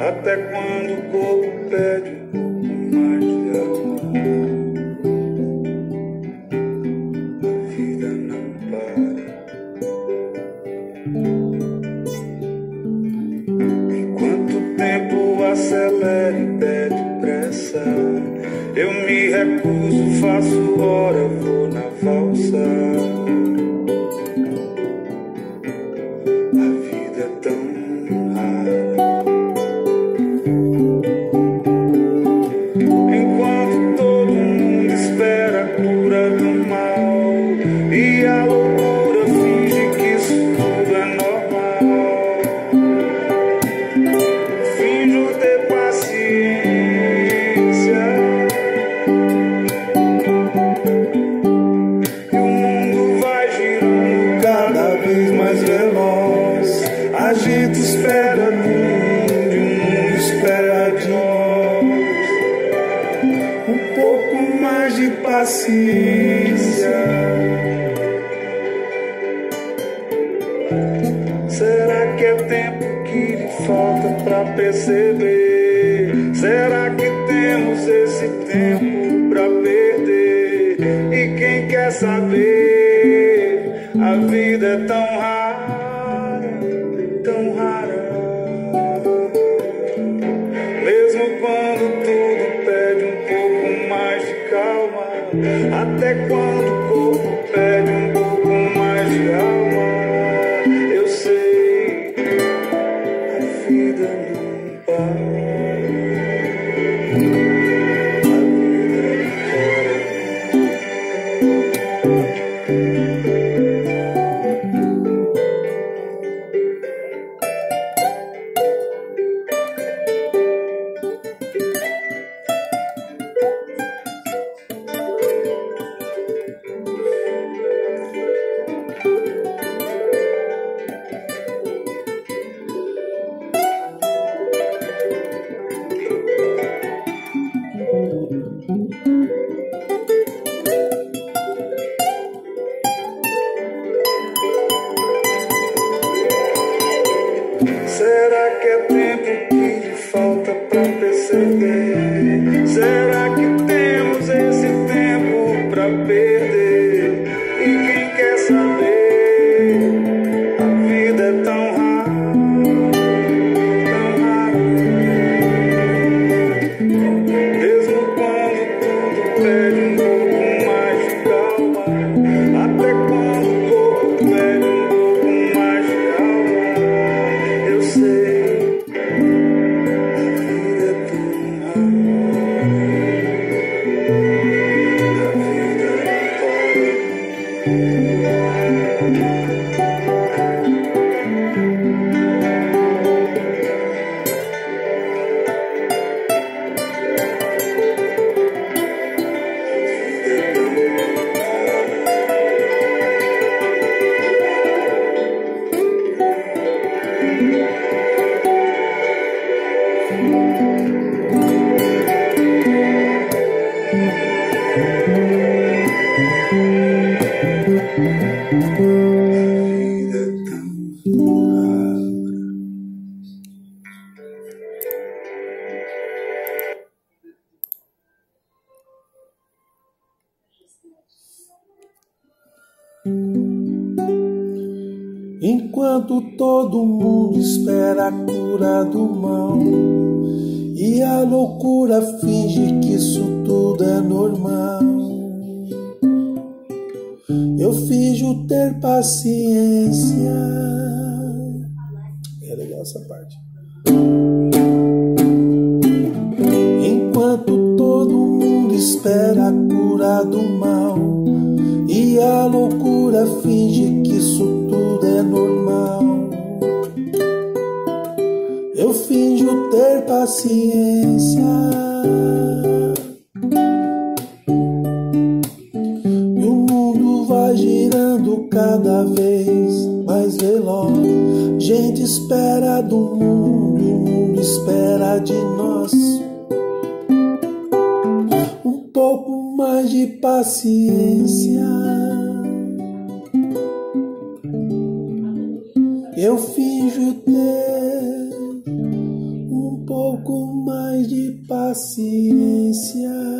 Até quando o corpo pede pouco mais de alma, a vida não para. Enquanto o tempo acelera e pede pressa, eu me recuso, faço hora, vou na valsa. mais de paciência. Será que é tempo que lhe falta para perceber? Será que é tempo que lhe falta pra perceber? Será que temos esse tempo pra perder? Enquanto todo mundo espera a cura do mal e a loucura finge que isso tudo é normal. Eu finjo ter paciência. É legal essa parte. Enquanto todo mundo espera Eu finjo ter paciência. E o mundo vai girando cada vez mais veloz. Gente espera do mundo, o mundo espera de nós. Um pouco mais de paciência. Eu finjo ter paciência.